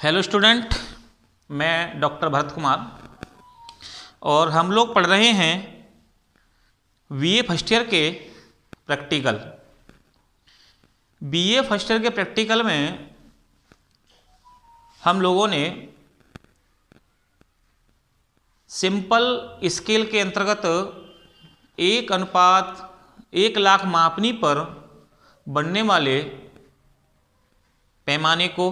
Hello student मैं doctor Bharat Kumar और हम लोग पढ़ रहे हैं बीए फ़र्स्ट ईयर के प्रैक्टिकल बीए फ़र्स्ट ईयर के प्रैक्टिकल में हम लोगों ने सिंपल स्केल के अंतर्गत एक अनुपात, एक लाख मापनी पर बनने वाले पैमाने को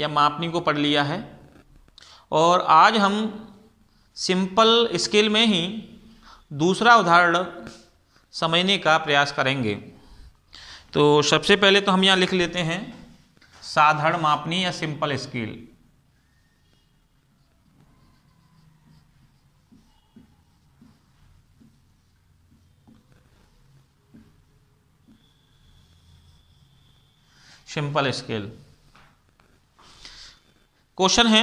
या मापनी को पढ़ लिया है। और आज हम सिंपल स्केल में ही दूसरा उदाहरण समझने का प्रयास करेंगे। तो सबसे पहले तो हम यहाँ लिख लेते हैं साधारण मापनी या simple scale. Simple scale. Question है।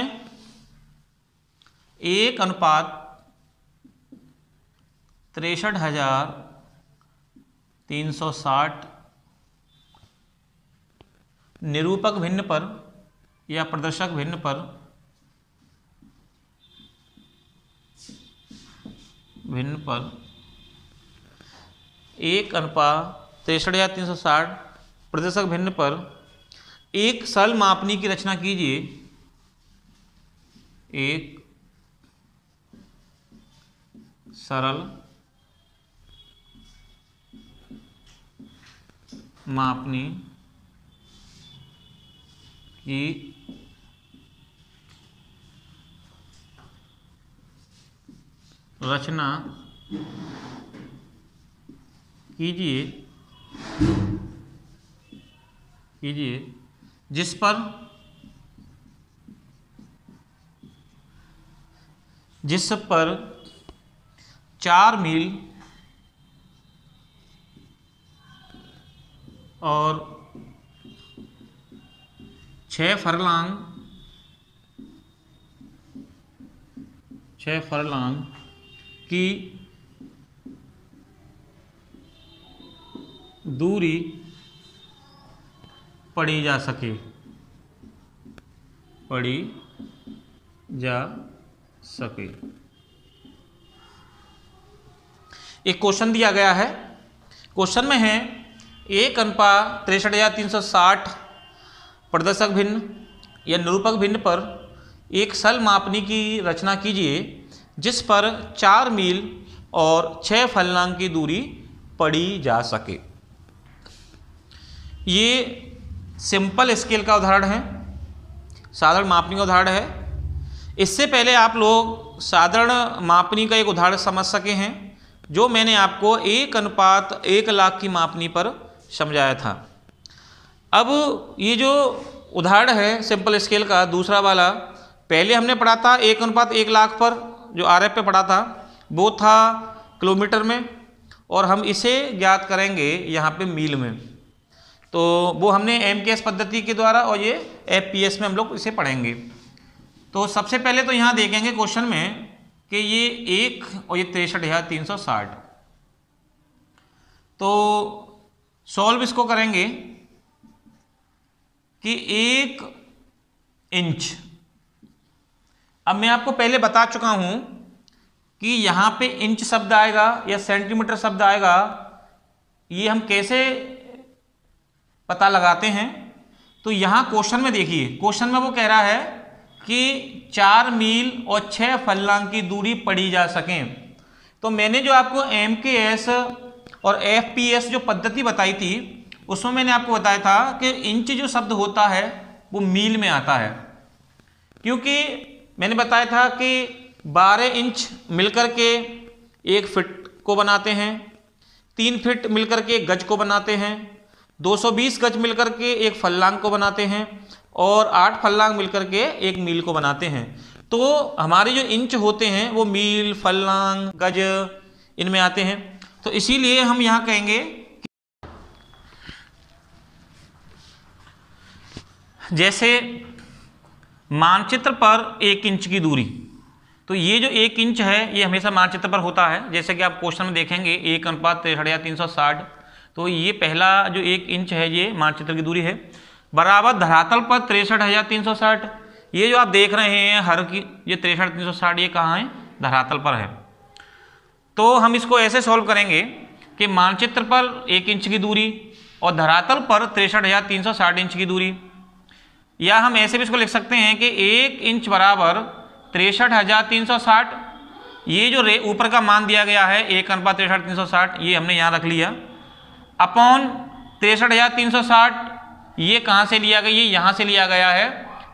एक अनुपात तिरसठ हज़ार तीन सौ साठ निरूपक भिन्न पर या प्रदर्शक भिन्न पर भिन्न पर। एक अनुपात तिरसठ हज़ार तीन सौ साठ, प्रदर्शक भिन्न पर। एक सल मापनी की रचना कीजिए। एक सरल मापनी की रचना कीजिए कीजिए जिस पर जिस पर चार मील और छः फरलांग छः फरलांग की दूरी पड़ी जा सके पड़ी जा सके। एक क्वेश्चन दिया गया है। क्वेश्चन में है, एक अनुपा तिरसठ हज़ार तीन सौ साठ प्रदर्शक भिन्न या निरूपक भिन्न पर एक सल मापनी की रचना कीजिए, जिस पर चार मील और छः फलनांक की दूरी पड़ी जा सके। ये सिंपल स्केल का उदाहरण है, साधारण मापनी का उदाहरण है। इससे पहले आप लोग साधारण मापनी का एक उदाहरण समझ सके हैं, जो मैंने आपको एक अनुपात एक लाख की मापनी पर समझाया था। अब ये जो उदाहरण है, सिंपल स्केल का, दूसरा वाला, पहले हमने पढ़ा था एक अनुपात एक लाख पर, जो आर एफ़ पे पढ़ा था, वो था किलोमीटर में, और हम इसे ज्ञात करेंगे यहाँ पे मील में। तो वो हमने एम पद्धति के द्वारा और ये एफ़ पी एस में हम लोग इसे पढ़ेंगे। तो सबसे पहले तो यहाँ देखेंगे क्वेश्चन में कि ये एक और ये तिरसठ हज़ार तीन सौ साठ। तो सॉल्व इसको करेंगे कि एक इंच। अब मैं आपको पहले बता चुका हूँ कि यहाँ पे इंच शब्द आएगा या सेंटीमीटर शब्द आएगा, ये हम कैसे पता लगाते हैं? तो यहाँ क्वेश्चन में देखिए, क्वेश्चन में वो कह रहा है कि चार मील और छः फलनांक की दूरी पड़ी जा सकें। तो मैंने जो आपको एम के एस और एफ़ पी एस जो पद्धति बताई थी, उसमें मैंने आपको बताया था कि इंच जो शब्द होता है, वो मील में आता है। क्योंकि मैंने बताया था कि 12 इंच मिलकर के एक फिट को बनाते हैं, तीन फिट मिलकर के गज को बनाते हैं 220 गज मिलकर के एक फल्लांग को बनाते हैं और आठ फल्लांग मिलकर के एक मील को बनाते हैं। तो हमारे जो इंच होते हैं, वो मील फल्लांग गज, इनमें आते हैं। तो इसीलिए हम यहाँ कहेंगे जैसे मानचित्र पर एक इंच की दूरी तो ये जो एक इंच है, ये हमेशा मानचित्र पर होता है। जैसे कि आप क्वेश्चन में देखेंगे, एक अनुपात या तीन सौ साठ। तो ये पहला जो एक इंच है, ये मानचित्र की दूरी है। बराबर धरातल पर तिरसठ हज़ार तीन सौ साठ। ये जो आप देख रहे हैं, हर की, ये तिरसठ, तीन सौ साठ, ये कहाँ है? धरातल पर है। तो हम इसको ऐसे सॉल्व करेंगे कि मानचित्र पर एक इंच की दूरी और धरातल पर तिरसठ हज़ार तीन सौ साठ इंच की दूरी। या हम ऐसे भी इसको लिख सकते हैं कि एक इंच बराबर तिरसठ हज़ार तीन सौ साठ। ये जो रे, ऊपर का मान दिया गया है, एक अनुपात तिरसठ, तीन सौ साठ, ये हमने यहाँ रख लिया। अपॉन तिरसठ हज़ार तीन सौ साठ ये कहाँ से लिया गया? ये यहाँ से लिया गया है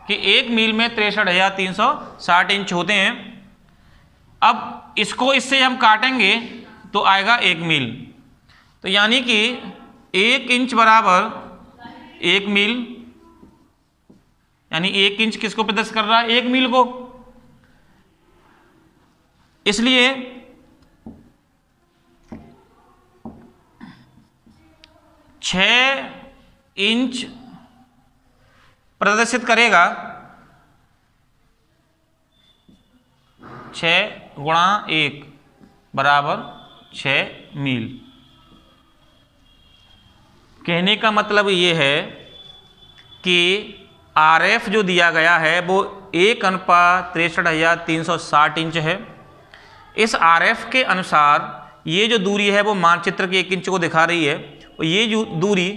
कि एक मील में तिरसठ हज़ार तीन सौ साठ इंच होते हैं। अब इसको इससे हम काटेंगे तो आएगा एक मील। तो यानी कि एक इंच बराबर एक मील, यानी एक इंच किसको प्रदर्शित कर रहा है? एक मील को। इसलिए छ इंच प्रदर्शित करेगा छ गुणा एक बराबर छ मील। कहने का मतलब ये है कि आर एफ़ जो दिया गया है, वो एक अनुपात तिरसठ हज़ार तीन सौ साठ इंच है। इस आर एफ़ के अनुसार ये जो दूरी है, वो मानचित्र के एक इंच को दिखा रही है। और ये जो दूरी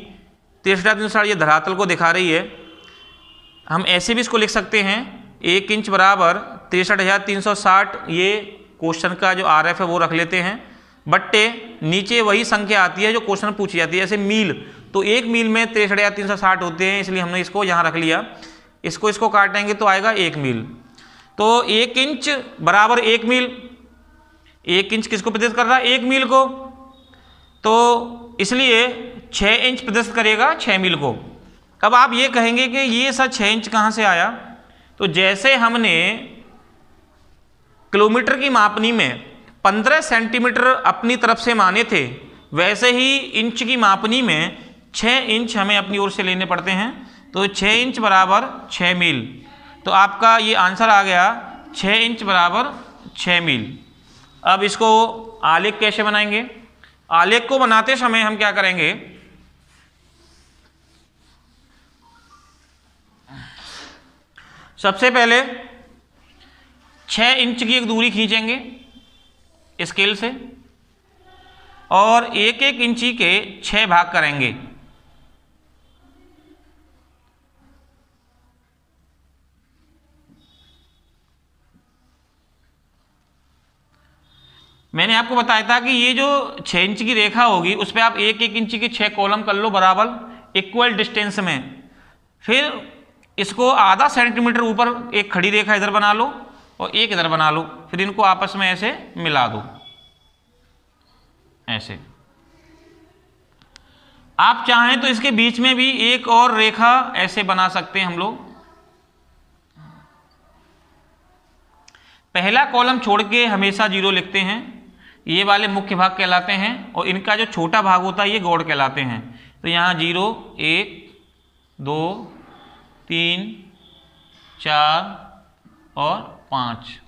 तिरसठ हज़ार तीन सौ ये धरातल को दिखा रही है। हम ऐसे भी इसको लिख सकते हैं, एक इंच बराबर तिरसठ हज़ार तीन सौ साठ ये क्वेश्चन का जो आर एफ़ है वो रख लेते हैं। बट्टे नीचे वही संख्या आती है जो क्वेश्चन पूछी जाती है, जैसे मील। तो एक मील में तिरसठ हज़ार तीन सौ साठ होते हैं, इसलिए हमने इसको यहाँ रख लिया। इसको इसको काटेंगे तो आएगा एक मील। तो एक इंच बराबर एक मील। एक इंच किसको प्रदर्शित कर रहा है? एक मील को। तो इसलिए छः इंच प्रदर्शित करेगा छः मील को। अब आप ये कहेंगे कि ये सर छः इंच कहाँ से आया? तो जैसे हमने किलोमीटर की मापनी में पंद्रह सेंटीमीटर अपनी तरफ़ से माने थे, वैसे ही इंच की मापनी में छः इंच हमें अपनी ओर से लेने पड़ते हैं। तो छः इंच बराबर छः मील। तो आपका ये आंसर आ गया छः इंच बराबर छः मील। अब इसको आलेख कैसे बनाएँगे? आलेख को बनाते समय हम क्या करेंगे? सबसे पहले छः इंच की एक दूरी खींचेंगे स्केल से, और एक एक इंची के छः भाग करेंगे। मैंने आपको बताया था कि ये जो छः इंच की रेखा होगी, उस पर आप एक एक इंच की छः कॉलम कर लो बराबर इक्वल डिस्टेंस में। फिर इसको आधा सेंटीमीटर ऊपर एक खड़ी रेखा इधर बना लो और एक इधर बना लो, फिर इनको आपस में ऐसे मिला दो। ऐसे। आप चाहें तो इसके बीच में भी एक और रेखा ऐसे बना सकते हैं हम लोग। पहला कॉलम छोड़ के हमेशा ज़ीरो लिखते हैं। ये वाले मुख्य भाग कहलाते हैं और इनका जो छोटा भाग होता है, ये गौड़ कहलाते हैं। तो यहाँ ज़ीरो, एक, दो तीन, चार और पाँच।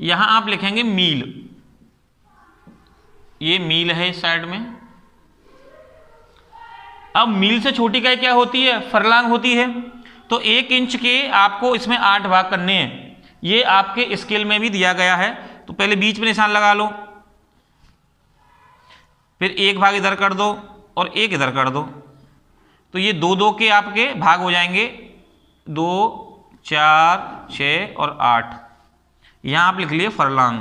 यहाँ आप लिखेंगे मील। ये मील है इस साइड में। अब मील से छोटी का क्या होती है? फरलांग होती है। तो एक इंच के आपको इसमें आठ भाग करने हैं। ये आपके स्केल में भी दिया गया है। तो पहले बीच में निशान लगा लो। फिर एक भाग इधर कर दो और एक इधर कर दो। तो ये दो दो के आपके भाग हो जाएँगे। दो, चार छ और आठ। यहाँ आप लिख लिए फरलांग।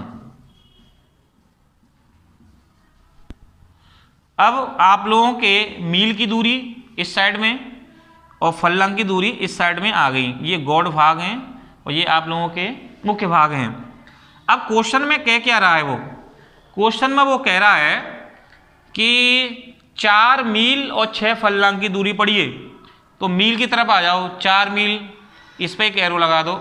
अब आप लोगों के मील की दूरी इस साइड में और फल्लंग की दूरी इस साइड में आ गई। ये गौड़ भाग हैं और ये आप लोगों के मुख्य भाग हैं। अब क्वेश्चन में कह क्या रहा है वो? क्वेश्चन में वो कह रहा है कि चार मील और छः फल्लांग की दूरी पड़िए तो मील की तरफ़ आ जाओ, चार मील। इस पर एक एरो लगा दो।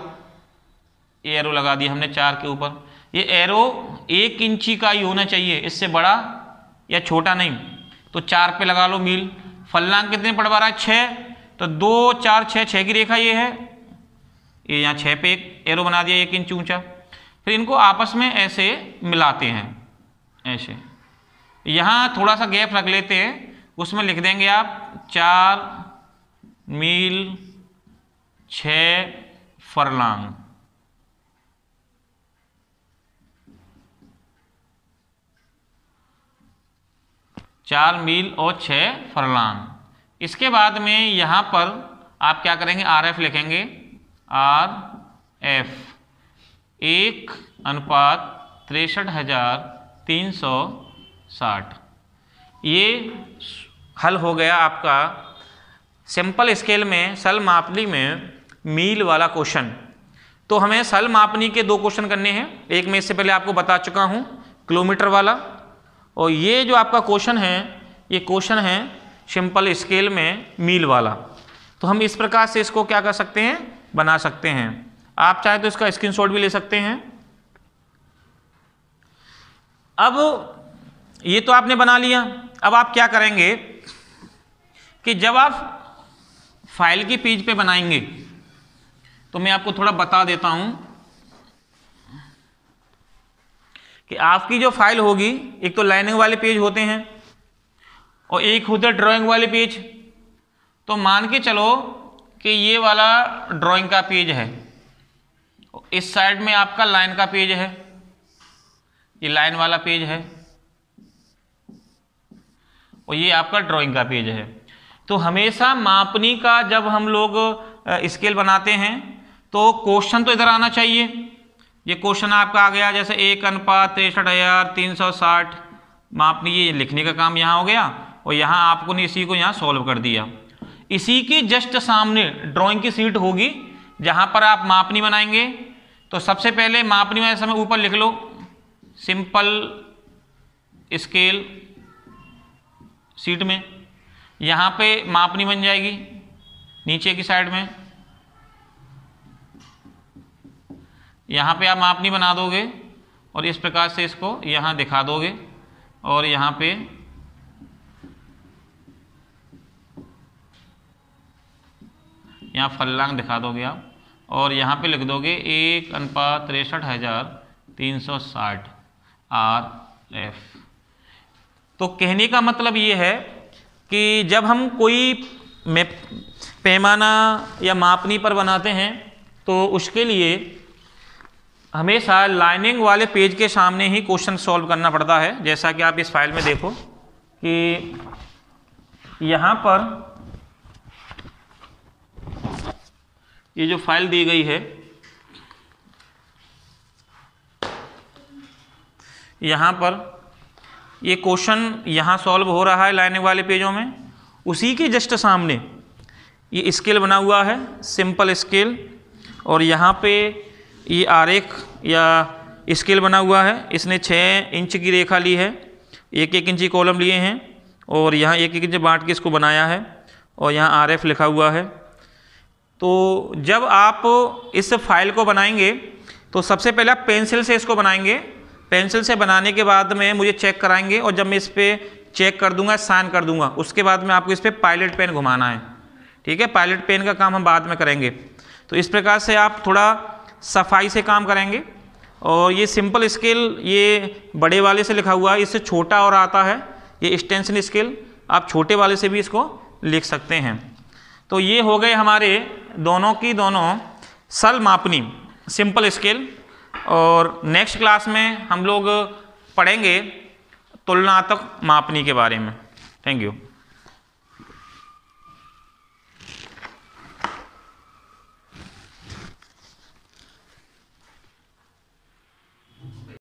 ये एरो लगा दिया हमने चार के ऊपर। ये एरो एक इंची का ही होना चाहिए, इससे बड़ा या छोटा नहीं। तो चार पे लगा लो मील। फल्लांग कितने पड़ पा रहा है? छः तो दो, चार छः छः की रेखा ये है। ये यहाँ छः पे एक एरो बना दिया, एक इंच ऊँचा। फिर इनको आपस में ऐसे मिलाते हैं। ऐसे। यहाँ थोड़ा सा गैप रख लेते हैं। उसमें लिख देंगे आप चार मील छ फरलांग। चार मील और छः फरलांग। इसके बाद में यहाँ पर आप क्या करेंगे? आर एफ़ लिखेंगे। आर एफ़ एक अनुपात तिरसठ हज़ार तीन सौ साठ। ये हल हो गया आपका सिंपल स्केल में सल मापनी में मील वाला क्वेश्चन। तो हमें सल मापनी के दो क्वेश्चन करने हैं। एक में इससे पहले आपको बता चुका हूँ, किलोमीटर वाला। और ये जो आपका क्वेश्चन है, ये क्वेश्चन है सिंपल स्केल में मील वाला। तो हम इस प्रकार से इसको क्या कर सकते हैं? बना सकते हैं। आप चाहे तो इसका स्क्रीनशॉट भी ले सकते हैं। अब ये तो आपने बना लिया। अब आप क्या करेंगे कि जब आप फ़ाइल की पेज पे बनाएँगे तो मैं आपको थोड़ा बता देता हूँ कि आपकी जो फ़ाइल होगी, एक तो लाइनिंग वाले पेज होते हैं और एक होता है ड्राइंग वाले पेज। तो मान के चलो कि ये वाला ड्राइंग का पेज है, इस साइड में आपका लाइन का पेज है, ये लाइन वाला पेज है। और ये आपका ड्राइंग का पेज है। तो हमेशा मापनी का जब हम लोग स्केल बनाते हैं तो क्वेश्चन तो इधर आना चाहिए। ये क्वेश्चन आपका आ गया, जैसे एक अनुपात तिरसठ हज़ार तीन सौ साठ। मापनी ये लिखने का काम यहाँ हो गया और यहाँ आपको ने इसी को यहाँ सॉल्व कर दिया। इसी के जस्ट सामने ड्राइंग की सीट होगी, जहाँ पर आप मापनी बनाएँगे। तो सबसे पहले मापनी वाले समय ऊपर लिख लो। सिंपल स्केल सीट में। यहाँ पे मापनी बन जाएगी, नीचे की साइड में। यहाँ पे आप मापनी बना दोगे और इस प्रकार से इसको यहाँ दिखा दोगे और यहाँ पे यहाँ फल्लांग दिखा दोगे आप और यहाँ पे लिख दोगे एक अनुपात तिरसठ हज़ार तीन सौ साठ आर एफ़। तो कहने का मतलब ये है कि जब हम कोई पैमाना या मापनी पर बनाते हैं तो उसके लिए हमेशा लाइनिंग वाले पेज के सामने ही क्वेश्चन सॉल्व करना पड़ता है। जैसा कि आप इस फ़ाइल में देखो कि यहाँ पर ये जो फ़ाइल दी गई है, यहाँ पर ये क्वेश्चन यहाँ सॉल्व हो रहा है लाइनिंग वाले पेजों में। उसी के जस्ट सामने ये स्केल बना हुआ है, सिंपल स्केल। और यहाँ पे ये आरेख या स्केल बना हुआ है। इसने छः इंच की रेखा ली है। एक एक इंची कॉलम लिए हैं। और यहाँ एक एक इंच बांट के इसको बनाया है। और यहाँ आर एफ़ लिखा हुआ है। तो जब आप इस फ़ाइल को बनाएँगे तो सबसे पहले आप पेंसिल से इसको बनाएँगे। पेंसिल से बनाने के बाद में मुझे चेक कराएँगे और जब मैं इस पर चेक कर दूँगा, साइन कर दूँगा, उसके बाद में आपको इस पर पायलट पेन घुमाना है। ठीक है? पायलट पेन का काम हम बाद में करेंगे। तो इस प्रकार से आप थोड़ा सफ़ाई से काम करेंगे और ये सिंपल स्केल, ये बड़े वाले से लिखा हुआ है इससे छोटा और आता है, ये एक्सटेंशन स्केल आप छोटे वाले से भी इसको लिख सकते हैं। तो ये हो गए हमारे दोनों की दोनों सल मापनी सिंपल स्केल और नेक्स्ट क्लास में हम लोग पढ़ेंगे तुलनात्मक मापनी के बारे में। Thank you